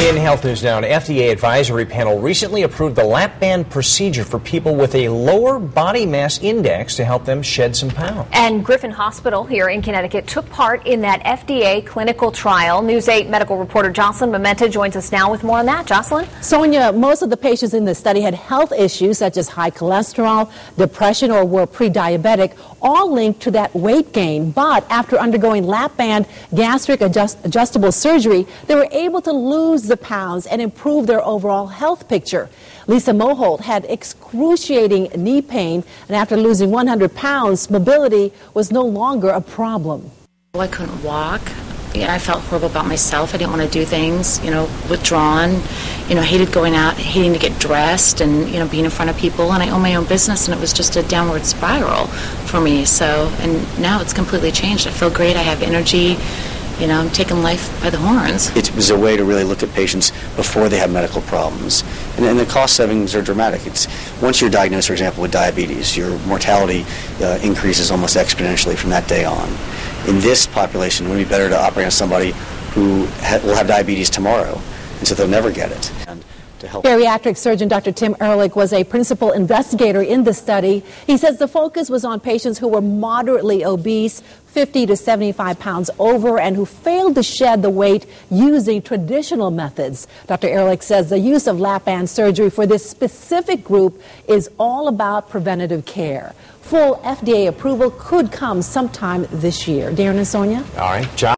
In health news now, an FDA advisory panel recently approved the lap band procedure for people with a lower body mass index to help them shed some pounds. And Griffin Hospital here in Connecticut took part in that FDA clinical trial. News 8 medical reporter Jocelyn Maminta joins us now with more on that. Jocelyn? Sonia, most of the patients in the study had health issues such as high cholesterol, depression, or were pre-diabetic, all linked to that weight gain. But after undergoing lap band gastric adjust adjustable surgery, they were able to lose lose the pounds and improve their overall health picture. Lisa Moholt had excruciating knee pain, and after losing 100 pounds, mobility was no longer a problem. I couldn't walk. Yeah, I felt horrible about myself. I didn't want to do things, you know, withdrawn. You know, hated going out, hating to get dressed and, you know, being in front of people. And I own my own business, and it was just a downward spiral for me. So, and now it's completely changed. I feel great. I have energy you know, I'm taking life by the horns. It was a way to really look at patients before they have medical problems. And, and the cost savings are dramatic. It's Once you're diagnosed, for example, with diabetes, your mortality uh, increases almost exponentially from that day on. In this population, it would be better to operate on somebody who ha- will have diabetes tomorrow, and so they'll never get it. And to help. Bariatric surgeon Dr. Tim Ehrlich was a principal investigator in the study. He says the focus was on patients who were moderately obese, 50 to 75 pounds over, and who failed to shed the weight using traditional methods. Dr. Ehrlich says the use of lap band surgery for this specific group is all about preventative care. Full FDA approval could come sometime this year. Darren and Sonia? All right. John